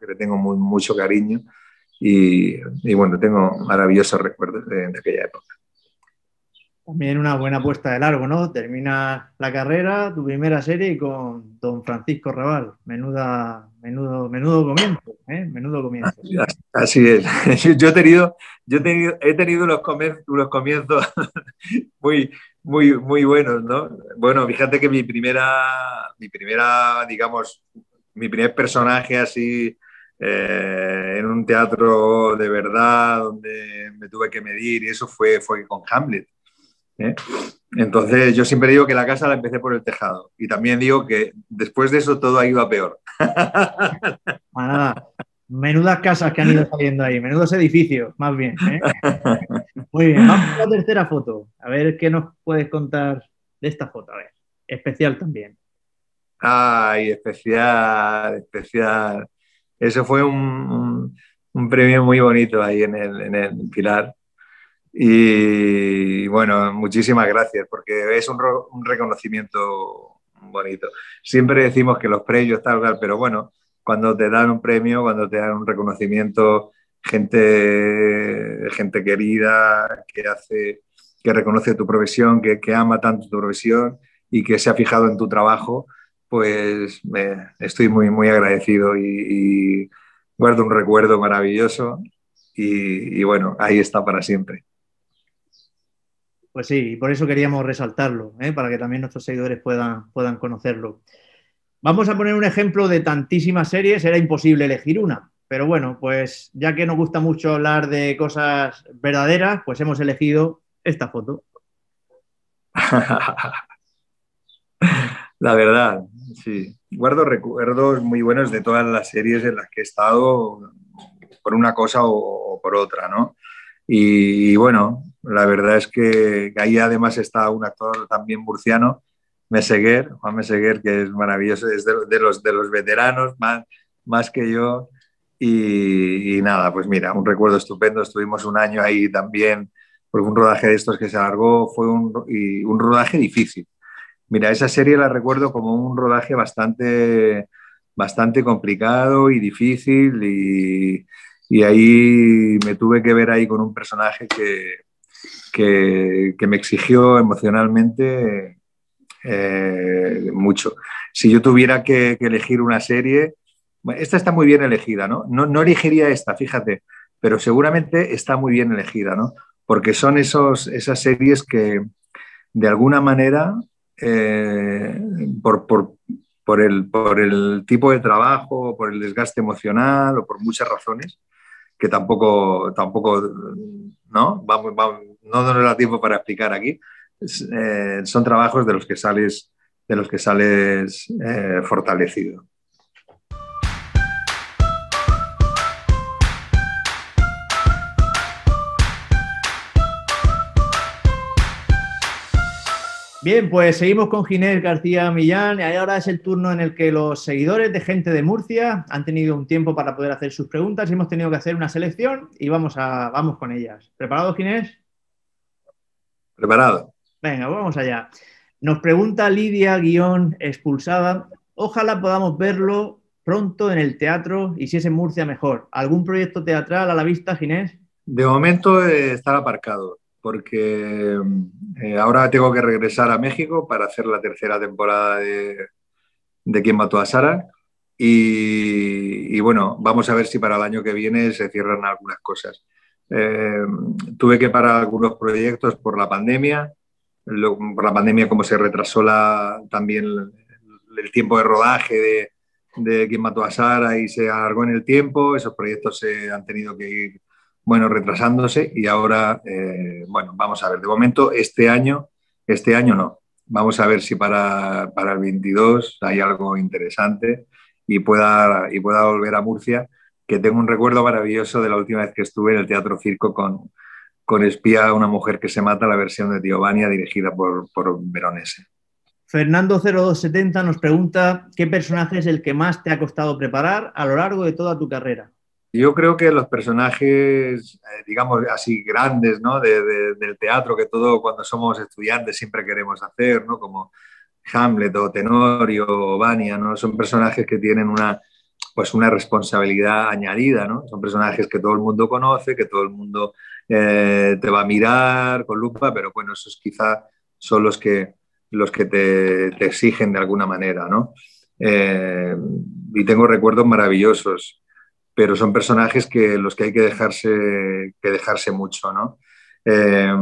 que le tengo mucho cariño y, bueno, tengo maravillosos recuerdos de, aquella época. También una buena puesta de largo, ¿no? Termina la carrera, tu primera serie con Don Francisco Raval. Menuda, menudo, menudo comienzo, ¿eh? Menudo comienzo. Así es. Yo he tenido, yo he tenido, he tenido unos, comienzos, unos comienzos muy, muy, muy buenos, ¿no? Bueno, fíjate que mi primera, mi primera, digamos, mi primer personaje así eh, en un teatro de verdad, donde me tuve que medir, y eso fue, fue con Hamlet. ¿Eh? Entonces, yo siempre digo que la casa la empecé por el tejado. Y también digo que después de eso todo ha ido a peor. menudas casas que han ido saliendo ahí, menudos edificios, más bien. ¿eh? Muy bien, vamos a la tercera foto. A ver qué nos puedes contar de esta foto. A ver, especial también. Ay, especial, especial. Eso fue un, premio muy bonito ahí en el, Pilar. Y bueno, muchísimas gracias, porque es un, reconocimiento bonito. Siempre decimos que los premios tal, tal, pero bueno, cuando te dan un premio, cuando te dan un reconocimiento, gente, gente querida, que hace, que reconoce tu profesión, que, que ama tanto tu profesión y que se ha fijado en tu trabajo, pues estoy muy, muy agradecido y, guardo un recuerdo maravilloso y, bueno, ahí está para siempre. Pues sí, y por eso queríamos resaltarlo, ¿eh? para que también nuestros seguidores puedan, puedan conocerlo. Vamos a poner un ejemplo de tantísimas series, era imposible elegir una, pero bueno, pues ya que nos gusta mucho hablar de cosas verdaderas, pues hemos elegido esta foto. La verdad, sí. Guardo recuerdos muy buenos de todas las series en las que he estado por una cosa o, por otra, ¿no? Y, bueno, la verdad es que ahí además está un actor también murciano, Meseguer, Juan Meseguer, que es maravilloso, es de, los, de los veteranos, más, más que yo. Y, nada, pues mira, un recuerdo estupendo. Estuvimos un año ahí también, porque un rodaje de estos que se alargó fue un, un rodaje difícil. Mira, esa serie la recuerdo como un rodaje bastante, bastante complicado y difícil y, y ahí me tuve que ver ahí con un personaje que, que, me exigió emocionalmente eh, mucho. Si yo tuviera que, elegir una serie, esta está muy bien elegida, ¿no? ¿no? ¿no? elegiría esta, fíjate, pero seguramente está muy bien elegida, ¿no? Porque son esos, esas series que de alguna manera, eh, por, por, por, el, por el tipo de trabajo, por el desgaste emocional o por muchas razones, que tampoco, tampoco ¿no? Vamos, no nos da tiempo para explicar aquí. Eh, son trabajos de los que sales, de los que sales eh, fortalecido. Bien, pues seguimos con Ginés García Millán y ahora es el turno en el que los seguidores de gente de Murcia han tenido un tiempo para poder hacer sus preguntas y hemos tenido que hacer una selección y vamos, a, vamos con ellas. ¿Preparado, Ginés? Preparado. Venga, vamos allá. Nos pregunta Lidia Guión Expulsada. Ojalá podamos verlo pronto en el teatro y si es en Murcia mejor. ¿Algún proyecto teatral a la vista, Ginés? De momento eh, estar aparcado porque eh, ahora tengo que regresar a México para hacer la tercera temporada de, de Quién mató a Sara. Y, bueno, vamos a ver si para el año que viene se cierran algunas cosas. Eh, tuve que parar algunos proyectos por la pandemia, por la pandemia como se retrasó la, también el, tiempo de rodaje de, de Quién mató a Sara y se alargó en el tiempo, esos proyectos se han tenido que ir bueno, retrasándose y ahora, eh, bueno, vamos a ver, de momento este año, este año no. Vamos a ver si para, para el 22 hay algo interesante y pueda, y pueda volver a Murcia, que tengo un recuerdo maravilloso de la última vez que estuve en el Teatro Circo con, con Espía, una mujer que se mata, la versión de Tiovania dirigida por, por Veronese. Fernando0270 nos pregunta, ¿qué personaje es el que más te ha costado preparar a lo largo de toda tu carrera? Yo creo que los personajes, eh, digamos así, grandes ¿no? del teatro, que todo cuando somos estudiantes siempre queremos hacer, ¿no? como Hamlet o Tenorio o Vania, ¿no? son personajes que tienen una, pues una responsabilidad añadida, ¿no? son personajes que todo el mundo conoce, que todo el mundo eh, te va a mirar con lupa, pero bueno, esos quizá son los que, los que te, te exigen de alguna manera. ¿no? Eh, y tengo recuerdos maravillosos pero son personajes que los que hay que dejarse, que dejarse mucho, ¿no? Eh,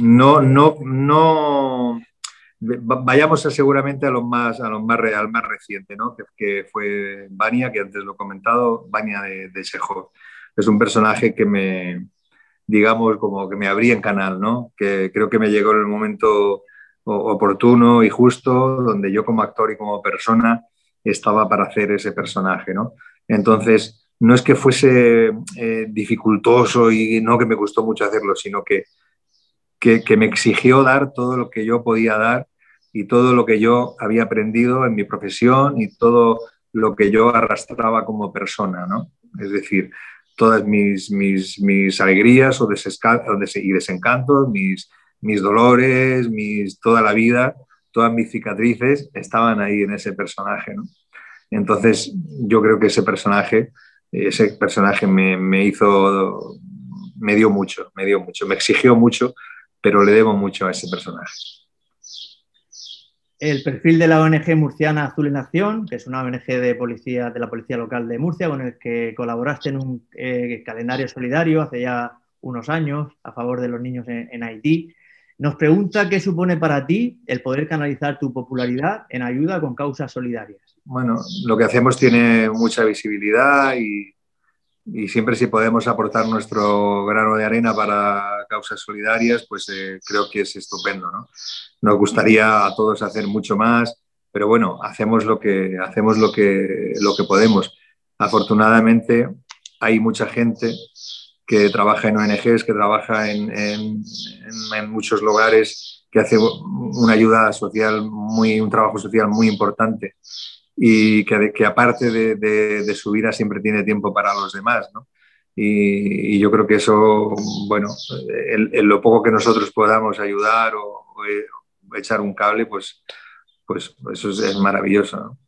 no, no, vayamos seguramente a lo más, a lo más, al más reciente, ¿no? Que, que, fue Vania, que antes lo he comentado, Vania de, de Es un personaje que me, digamos, como que me abrí en canal, ¿no? Que creo que me llegó en el momento oportuno y justo, donde yo como actor y como persona estaba para hacer ese personaje, ¿no? Entonces, no es que fuese eh, dificultoso y no que me gustó mucho hacerlo, sino que, que, me exigió dar todo lo que yo podía dar y todo lo que yo había aprendido en mi profesión y todo lo que yo arrastraba como persona, ¿no? Es decir, todas mis, mis, mis alegrías o y desencantos, mis, mis dolores, mis, toda la vida, todas mis cicatrices estaban ahí en ese personaje. Entonces, yo creo que ese personaje ese personaje me, hizo, me dio mucho, me dio mucho, me exigió mucho, pero le debo mucho a ese personaje. El perfil de la ONG murciana Azul en Acción, que es una ONG de policía de la policía local de Murcia, con el que colaboraste en un eh, calendario solidario hace ya unos años a favor de los niños en Haití. Nos pregunta qué supone para ti el poder canalizar tu popularidad en ayuda con causas solidarias bueno, lo que hacemos tiene mucha visibilidad y, siempre si podemos aportar nuestro grano de arena para causas solidarias, pues eh, creo que es estupendo. ¿no? Nos gustaría a todos hacer mucho más, pero bueno, hacemos lo que, hacemos lo que, lo que podemos. Afortunadamente hay mucha gente que trabaja en ONGs, que trabaja en, muchos lugares, que hace una ayuda social, muy, un trabajo social muy importante y que, aparte de, de, su vida siempre tiene tiempo para los demás, ¿no? Y, yo creo que eso, bueno, en, lo poco que nosotros podamos ayudar o, echar un cable, pues, pues eso es, maravilloso. ¿no?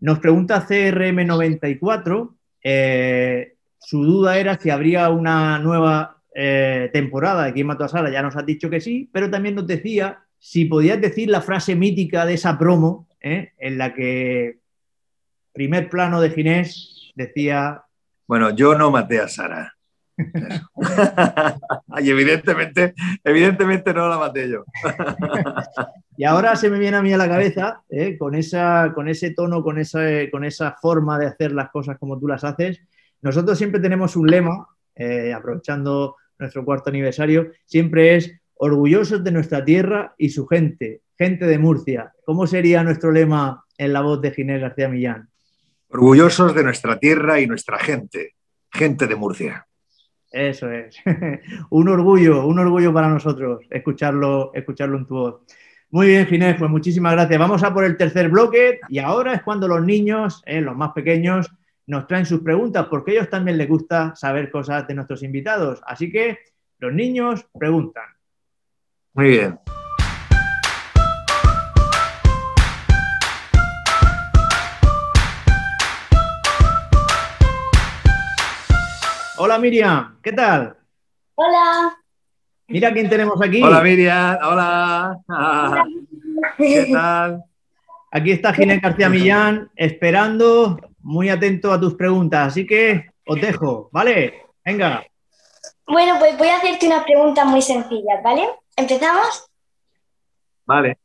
Nos pregunta CRM94, eh, su duda era si habría una nueva eh, temporada de Quién mató a Sara, ya nos has dicho que sí, pero también nos decía si podías decir la frase mítica de esa promo ¿eh? en la que primer plano de Ginés decía... Bueno, yo no maté a Sara. y evidentemente, evidentemente no la maté yo. y ahora se me viene a mí a la cabeza, ¿eh? con, esa, con ese tono, con esa, con esa forma de hacer las cosas como tú las haces. Nosotros siempre tenemos un lema, eh, aprovechando nuestro cuarto aniversario, siempre es orgullosos de nuestra tierra y su gente, gente de Murcia. ¿Cómo sería nuestro lema en la voz de Ginés García Millán? Orgullosos de nuestra tierra y nuestra gente, gente de Murcia. Eso es. un orgullo, un orgullo para nosotros escucharlo, escucharlo en tu voz. Muy bien, Ginés, pues muchísimas gracias. Vamos a por el tercer bloque y ahora es cuando los niños, eh, los más pequeños, nos traen sus preguntas porque a ellos también les gusta saber cosas de nuestros invitados. Así que los niños preguntan. Muy bien. Hola Miriam, ¿qué tal? Hola. Mira quién tenemos aquí. Hola Miriam, hola. ¿Qué tal? Aquí está Ginés García Millán esperando, muy atento a tus preguntas, así que os dejo, ¿vale? Venga. Bueno, pues voy a hacerte una pregunta muy sencilla, ¿vale? ¿Empezamos? Vale.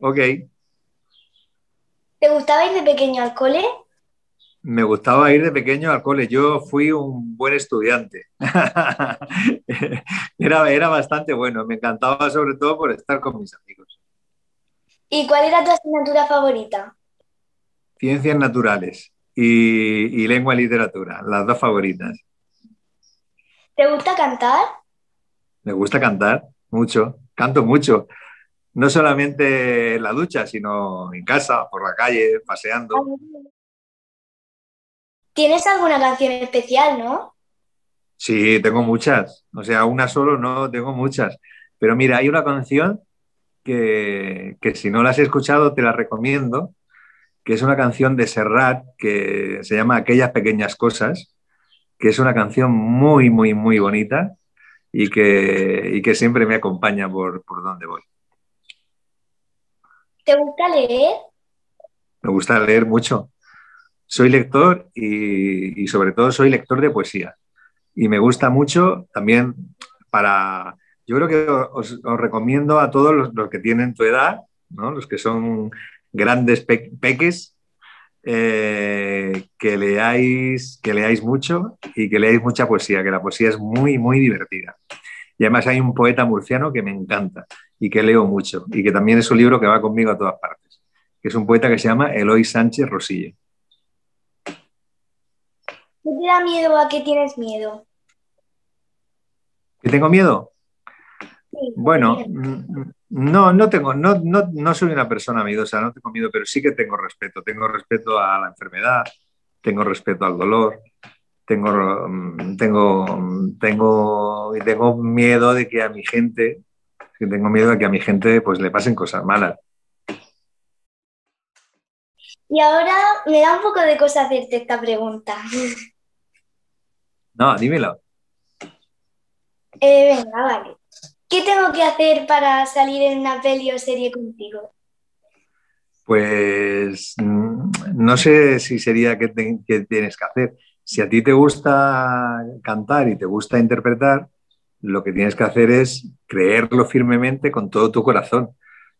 Ok. ¿Te gustaba ir de pequeño al cole? Me gustaba ir de pequeño al cole. Yo fui un buen estudiante. era, era bastante bueno. Me encantaba sobre todo por estar con mis amigos. ¿Y cuál era tu asignatura favorita? Ciencias naturales y, y lengua y literatura, las dos favoritas. ¿Te gusta cantar? Me gusta cantar mucho, canto mucho. No solamente en la ducha, sino en casa, por la calle, paseando. ¿Tienes alguna canción especial, no? Sí, tengo muchas. O sea, una solo no, tengo muchas. Pero mira, hay una canción que, que si no la has escuchado te la recomiendo, que es una canción de Serrat que se llama Aquellas pequeñas cosas, que es una canción muy, muy, muy bonita y que, y que siempre me acompaña por, por donde voy. ¿Te gusta leer? Me gusta leer mucho. Soy lector y, y, sobre todo soy lector de poesía. Y me gusta mucho también para... Yo creo que os, os recomiendo a todos los, los, que tienen tu edad, ¿no? los que son grandes pe peques, eh, que, leáis, que leáis mucho y que leáis mucha poesía, que la poesía es muy, muy divertida. Y además hay un poeta murciano que me encanta y que leo mucho y que también es un libro que va conmigo a todas partes, que es un poeta que se llama Eloy Sánchez Rosillo. ¿Qué te da miedo a qué tienes miedo? ¿Que tengo miedo? Sí, bueno, no, no tengo, no, no, no, soy una persona miedosa, no tengo miedo, pero sí que tengo respeto. Tengo respeto a la enfermedad, tengo respeto al dolor, tengo, tengo, tengo, tengo miedo de que a mi gente, tengo miedo de que a mi gente pues le pasen cosas malas. Y ahora me da un poco de cosa hacerte esta pregunta. No, dímelo. Eh, venga, vale. ¿Qué tengo que hacer para salir en una peli o serie contigo? Pues no sé si sería qué, tienes que hacer. Si a ti te gusta cantar y te gusta interpretar, lo que tienes que hacer es creerlo firmemente con todo tu corazón.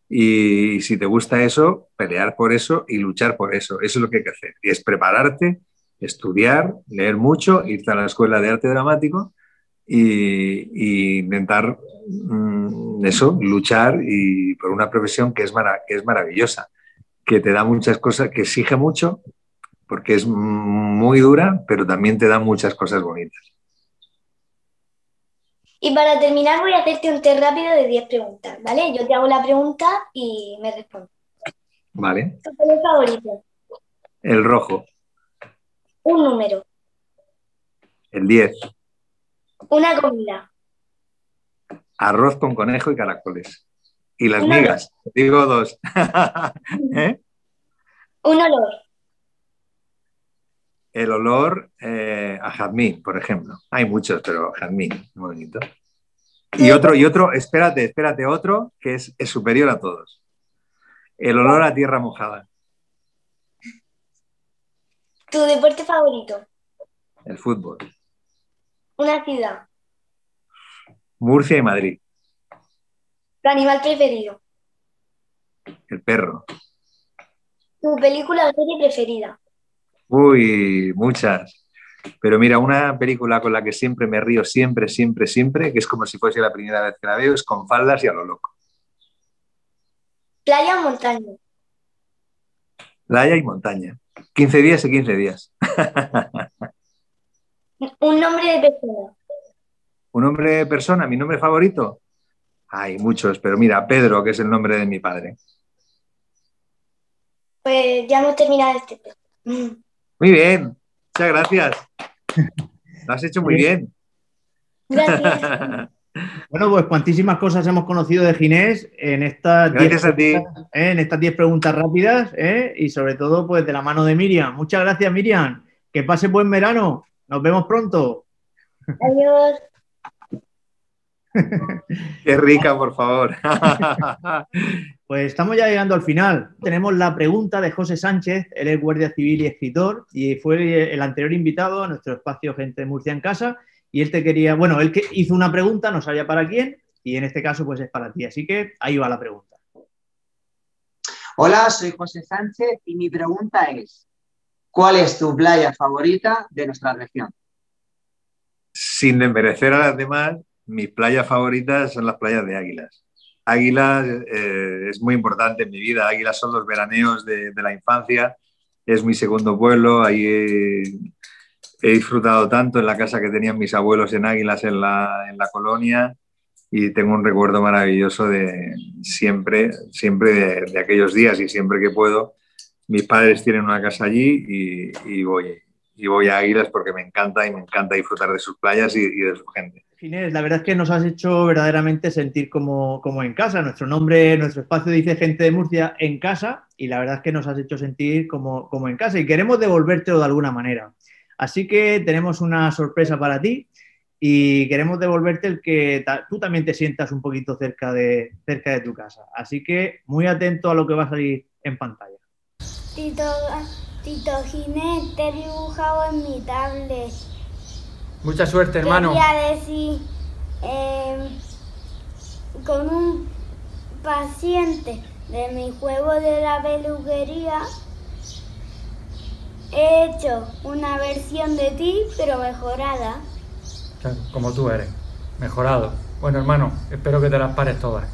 Y, y si te gusta eso, pelear por eso y luchar por eso. Eso es lo que hay que hacer. Y es prepararte estudiar, leer mucho, irte a la escuela de arte dramático y, intentar mm, eso, luchar y por una profesión que es, que es maravillosa, que te da muchas cosas, que exige mucho, porque es muy dura, pero también te da muchas cosas bonitas. Y para terminar voy a hacerte un test rápido de 10 preguntas, ¿vale? Yo te hago la pregunta y me respondes. Vale. ¿Tu color favorito? El rojo. Un número. El 10. Una comida. Arroz con conejo y caracoles. Y las migas. Digo dos. ¿Eh? Un olor. El olor eh, a jazmín, por ejemplo. Hay muchos, pero jazmín, muy bonito. Y otro, y otro, espérate, espérate, otro que es, es superior a todos. El olor a tierra mojada. ¿Tu deporte favorito? El fútbol. Una ciudad. Murcia y Madrid. ¿Tu animal preferido? El perro. ¿Tu película o serie preferida? Uy, muchas. Pero mira, una película con la que siempre me río, siempre, siempre, siempre, que es como si fuese la primera vez que la veo, es con faldas y a lo loco. ¿Playa o montaña? Playa y montaña. 15 días y 15 días. Un nombre de persona. Un nombre de persona, mi nombre favorito. Hay muchos, pero mira, Pedro, que es el nombre de mi padre. Pues ya hemos terminado este Muy bien, muchas gracias. Lo has hecho muy bien. Gracias. Bueno, pues cuantísimas cosas hemos conocido de Ginés en estas gracias a ti. ¿eh? en estas 10 preguntas rápidas ¿eh? y sobre todo pues de la mano de Miriam. Muchas gracias Miriam, que pase buen verano, nos vemos pronto. Adiós. Qué rica, por favor. Pues estamos ya llegando al final. Tenemos la pregunta de José Sánchez, él es guardia civil y escritor y fue el anterior invitado a nuestro espacio Gente de Murcia en Casa y él te quería, bueno, él que hizo una pregunta, no sabía para quién, y en este caso pues es para ti. Así que ahí va la pregunta. Hola, soy José Sánchez y mi pregunta es, ¿cuál es tu playa favorita de nuestra región? Sin desmerecer a las demás, mis playas favoritas son las playas de Águilas. Águilas eh, es muy importante en mi vida. Águilas son los veraneos de, la infancia. Es mi segundo pueblo. Ahí he disfrutado tanto en la casa que tenían mis abuelos en Águilas en la, en la colonia y tengo un recuerdo maravilloso de siempre, siempre de, aquellos días y siempre que puedo. Mis padres tienen una casa allí y, y, voy, y voy a Águilas porque me encanta y me encanta disfrutar de sus playas y, y de su gente. Ginés, la verdad es que nos has hecho verdaderamente sentir como, como, en casa. Nuestro nombre, nuestro espacio dice Gente de Murcia en casa y la verdad es que nos has hecho sentir como, como en casa y queremos devolvértelo de alguna manera. Así que tenemos una sorpresa para ti y queremos devolverte el que tú también te sientas un poquito cerca de, cerca de tu casa. Así que muy atento a lo que va a salir en pantalla. Tito, Tito Ginés, te he dibujado en mi tablet. Mucha suerte, hermano. Quería decir, eh, con un paciente de mi juego de la peluquería, He hecho una versión de ti, pero mejorada. Claro, como tú eres, mejorado. Bueno, hermano, espero que te las pares todas.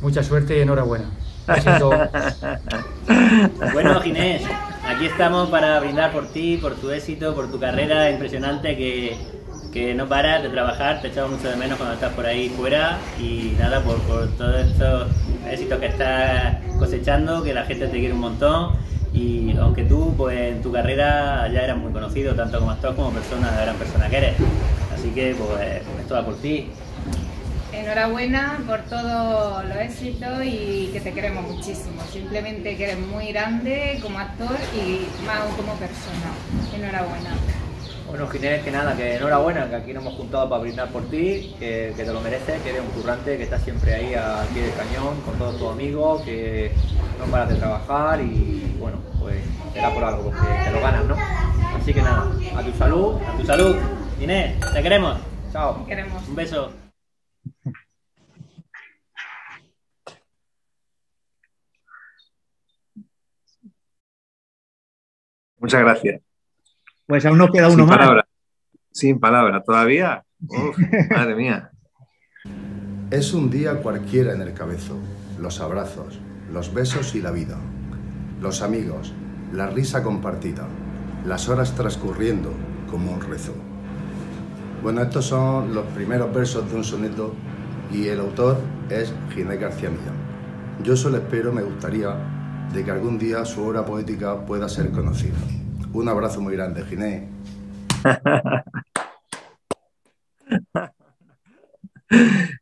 Mucha suerte y enhorabuena. bueno, Ginés, aquí estamos para brindar por ti, por tu éxito, por tu carrera impresionante que, que no paras de trabajar. Te echamos mucho de menos cuando estás por ahí fuera y nada, por, por todos estos éxitos que estás cosechando, que la gente te quiere un montón y aunque tú, pues en tu carrera ya eras muy conocido, tanto como actor como persona, la gran persona que eres. Así que, pues, esto va por ti. Enhorabuena por todos los éxitos y que te queremos muchísimo. Simplemente que eres muy grande como actor y más como persona. Enhorabuena. Bueno, Ginés, que nada, que enhorabuena, que aquí nos hemos juntado para brindar por ti, que, te lo mereces, que eres un currante, que estás siempre ahí al pie del cañón con todos tus amigos, que no paras de trabajar y bueno, pues será por algo, porque te lo ganas, ¿no? Así que nada, a tu salud, a tu salud. Inés, te queremos. Chao. Te queremos. Un beso. Muchas gracias. Pues aún nos queda uno Sin más. palabras. Sin palabras. ¿Todavía? Uf, madre mía. Es un día cualquiera en el cabezo. Los abrazos, los besos y la vida. Los amigos, la risa compartida. Las horas transcurriendo como un rezo. Bueno, estos son los primeros versos de un soneto y el autor es Ginés García Millán. Yo solo espero, me gustaría, de que algún día su obra poética pueda ser conocida. Un abrazo muy grande, Ginés.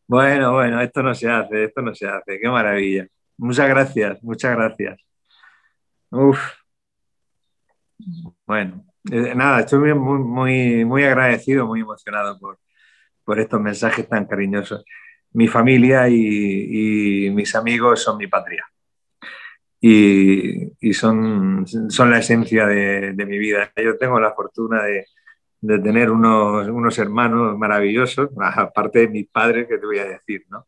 Bueno, bueno, esto no se hace, esto no se hace. Qué maravilla. Muchas gracias, muchas gracias. Uf. Bueno, eh, nada, estoy muy, muy, muy, agradecido, muy emocionado por, por estos mensajes tan cariñosos. Mi familia y mis amigos son mi patria. Y, y son, son la esencia de, de mi vida. Yo tengo la fortuna de, de tener unos, unos, hermanos maravillosos, aparte de mis padres, que te voy a decir, ¿no?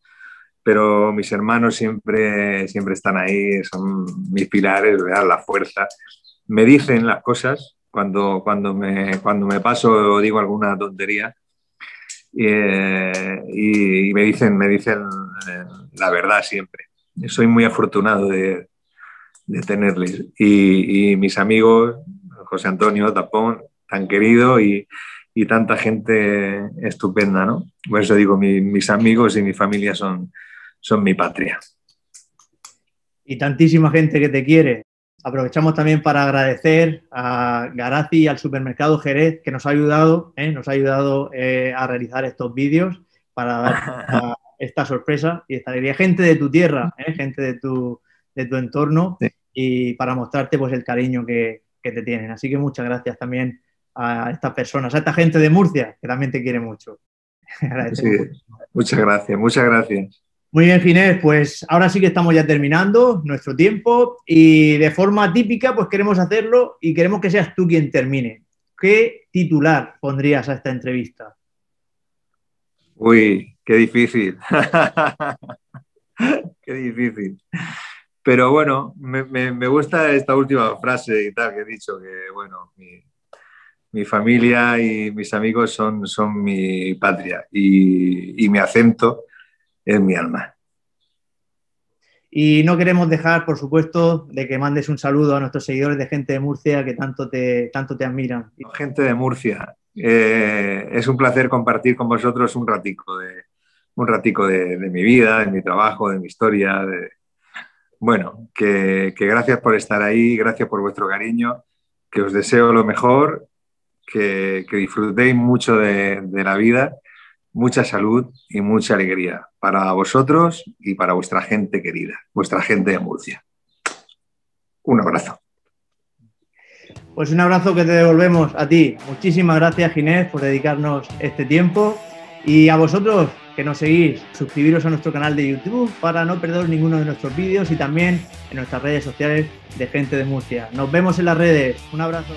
Pero mis hermanos siempre, siempre están ahí, son mis pilares, me dan la fuerza. Me dicen las cosas cuando, cuando, me, cuando me paso o digo alguna tontería eh, y, y, me dicen, me dicen eh, la verdad siempre. Soy muy afortunado de, de tenerles. Y, y mis amigos, José Antonio Tapón, tan querido y, y, tanta gente estupenda, ¿no? Por eso digo, mi, mis amigos y mi familia son, son mi patria. Y tantísima gente que te quiere. Aprovechamos también para agradecer a Garazi y al supermercado Jerez que nos ha ayudado, ¿eh? nos ha ayudado eh, a realizar estos vídeos para dar esta sorpresa y esta alegría. Gente de tu tierra, ¿eh? gente de tu, de tu entorno sí. Y para mostrarte pues el cariño que, que te tienen. Así que muchas gracias también a estas personas, a esta gente de Murcia, que también te quiere mucho. Sí, muchas gracias, muchas gracias. Muy bien, Ginés, pues ahora sí que estamos ya terminando nuestro tiempo y de forma típica pues queremos hacerlo y queremos que seas tú quien termine. ¿Qué titular pondrías a esta entrevista? Uy, qué difícil. qué difícil. Pero bueno, me, me, me, gusta esta última frase y tal que he dicho, que bueno, mi, mi familia y mis amigos son, son mi patria y, y, mi acento es mi alma. Y no queremos dejar, por supuesto, de que mandes un saludo a nuestros seguidores de gente de Murcia que tanto te, tanto te admiran. Gente de Murcia, eh, es un placer compartir con vosotros un ratico de, un ratico de, de mi vida, de mi trabajo, de mi historia. De... Bueno, que, gracias por estar ahí, gracias por vuestro cariño, que os deseo lo mejor que, que disfrutéis mucho de, de, la vida, mucha salud y mucha alegría para vosotros y para vuestra gente querida, vuestra gente de Murcia. Un abrazo. Pues un abrazo que te devolvemos a ti. Muchísimas gracias, Ginés, por dedicarnos este tiempo. Y a vosotros que nos seguís, suscribiros a nuestro canal de YouTube para no perderos ninguno de nuestros vídeos y también en nuestras redes sociales de Gente de Murcia. Nos vemos en las redes. Un abrazo.